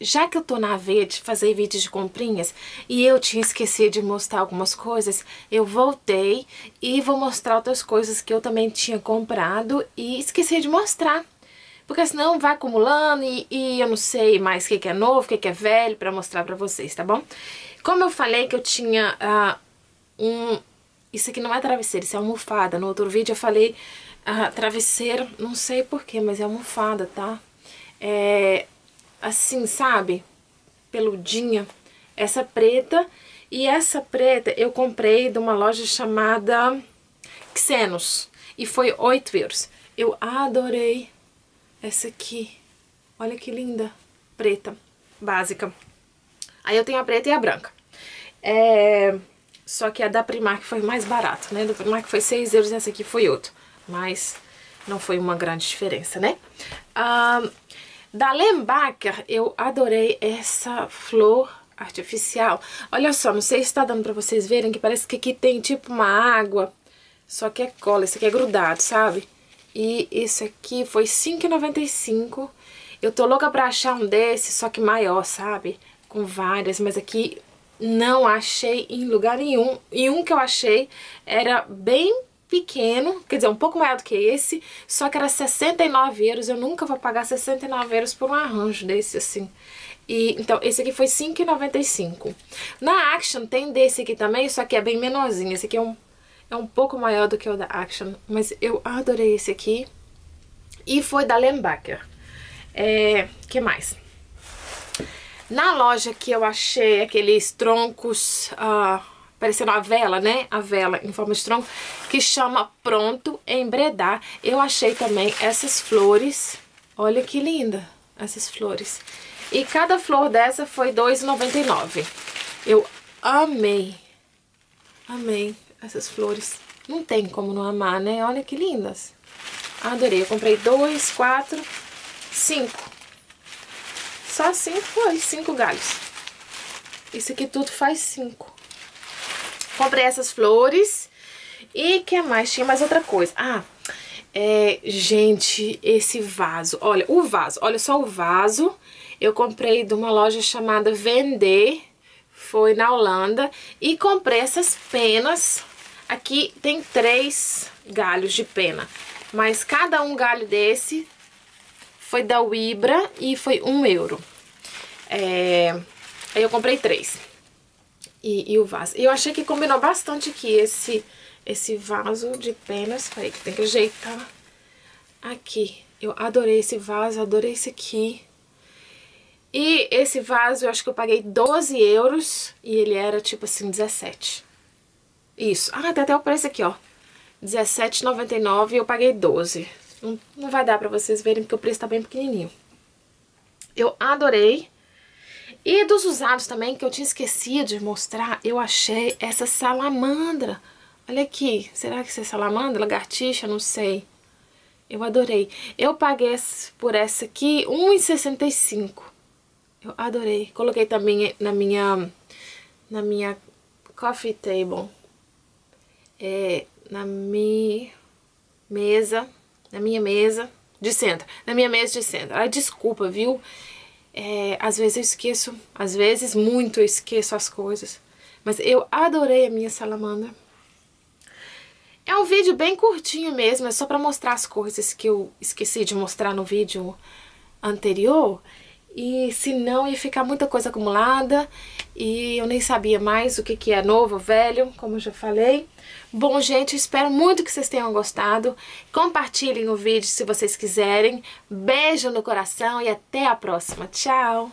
Já que eu tô na veia de fazer vídeos de comprinhas e eu tinha esquecido de mostrar algumas coisas, eu voltei e vou mostrar outras coisas que eu também tinha comprado e esqueci de mostrar. Porque senão vai acumulando e, e eu não sei mais o que, que é novo, o que, que é velho pra mostrar pra vocês, tá bom? Como eu falei que eu tinha uh, um... Isso aqui não é travesseiro, isso é almofada. No outro vídeo eu falei uh, travesseiro, não sei porquê, mas é almofada, tá? É assim, sabe? Peludinha. Essa preta. E essa preta eu comprei de uma loja chamada Xenos. E foi 8 euros. Eu adorei essa aqui. Olha que linda. Preta. Básica. Aí eu tenho a preta e a branca. É... Só que a da Primark foi mais barata, né? Da Primark foi 6 euros e essa aqui foi 8. Mas não foi uma grande diferença, né? Ah, da Lembacher, eu adorei essa flor artificial. Olha só, não sei se está dando para vocês verem que parece que aqui tem tipo uma água, só que é cola, isso aqui é grudado, sabe? E esse aqui foi R$5,95. Eu tô louca pra achar um desse, só que maior, sabe? Com várias, mas aqui não achei em lugar nenhum. E um que eu achei era bem pequeno, quer dizer, um pouco maior do que esse, só que era 69 euros, eu nunca vou pagar 69 euros por um arranjo desse assim. E, então, esse aqui foi 5,95. Na Action tem desse aqui também, só que é bem menorzinho, esse aqui é um, é um pouco maior do que o da Action, mas eu adorei esse aqui. E foi da Lembacher. É, que mais? Na loja que eu achei aqueles troncos... Uh, parecendo a vela, né? A vela em forma de tronco, que chama Pronto Embredar. Eu achei também essas flores. Olha que linda essas flores. E cada flor dessa foi R$2,99. Eu amei. Amei essas flores. Não tem como não amar, né? Olha que lindas. Adorei. Eu comprei dois, quatro, cinco. Só cinco foi, cinco galhos. Isso aqui tudo faz cinco. Comprei essas flores. E que mais? Tinha mais outra coisa. Ah, é, gente, esse vaso. Olha, o vaso. Olha só o vaso. Eu comprei de uma loja chamada Vender. Foi na Holanda. E comprei essas penas. Aqui tem três galhos de pena. Mas cada um galho desse foi da Wibra e foi um euro. É, aí eu comprei três e, e o vaso. E eu achei que combinou bastante aqui esse, esse vaso de penas. Peraí que tem que ajeitar aqui. Eu adorei esse vaso, adorei esse aqui. E esse vaso eu acho que eu paguei 12 euros e ele era tipo assim 17. Isso. Ah, tem até o preço aqui, ó. 17,99 e eu paguei 12. Não, não vai dar pra vocês verem porque o preço tá bem pequenininho. Eu adorei. E dos usados também, que eu tinha esquecido de mostrar, eu achei essa salamandra. Olha aqui, será que isso é salamandra? Lagartixa? Não sei. Eu adorei. Eu paguei por essa aqui R$1,65. Eu adorei. Coloquei também na minha, na minha coffee table. É, na minha mesa, na minha mesa de centro. Na minha mesa de centro. Ai, desculpa, viu? É, às vezes eu esqueço, às vezes muito eu esqueço as coisas. Mas eu adorei a minha salamandra. É um vídeo bem curtinho mesmo, é só pra mostrar as coisas que eu esqueci de mostrar no vídeo anterior. E senão ia ficar muita coisa acumulada e eu nem sabia mais o que, que é novo, velho, como eu já falei. Bom, gente, espero muito que vocês tenham gostado. Compartilhem o vídeo se vocês quiserem. Beijo no coração e até a próxima. Tchau!